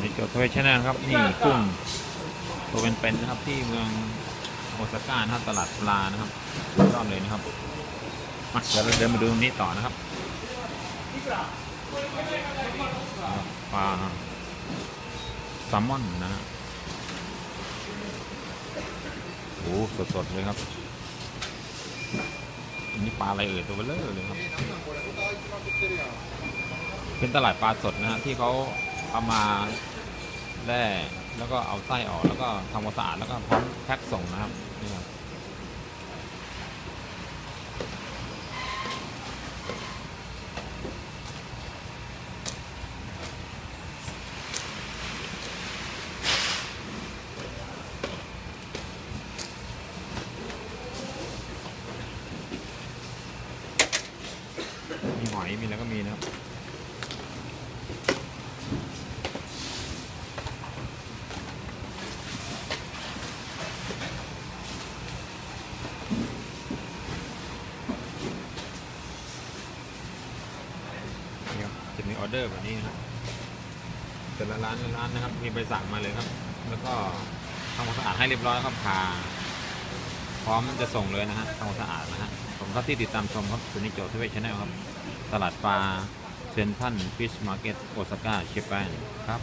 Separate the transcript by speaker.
Speaker 1: นี่โจทย์ทวีชนลครับ นี่กุ้งตัวเป็นๆนะครับที่เมืองโอซาก้านะครับตลาดปลานะครับยอดเลยนะครับมาเดี๋ยวเราเดินมาดูตรงนี้ต่อนะครับปลาแซลมอนนะฮะโอ้สดๆเลยครับอันนี้ปลาอะไรเอ่ยตัวเบลเลอร์เลยครับ เป็นตลาดปลาสดนะฮะที่เขาเอามาแร่แล้วก็เอาไส้ออกแล้วก็ทำความสะอาดแล้วก็พร้อมแพ็คส่งนะครับนี่ครับมีหอยมีอะไรก็มีนะครับ นี่ครับ จะมีออเดอร์แบบนี้นะครับแต่ละร้านละร้านนะครับ มีใบสั่งมาเลยครับ แล้วก็ทำความสะอาดให้เรียบร้อยแล้วครับพาพร้อมจะส่งเลยนะฮะทำความสะอาดนะฮะผมครับที่ติดตามชมครับสุนิโจทเวชแนลครับ ตลาดปลาเซนทันฟิชมาร์เก็ตโอซาก้าเชปแปนครับ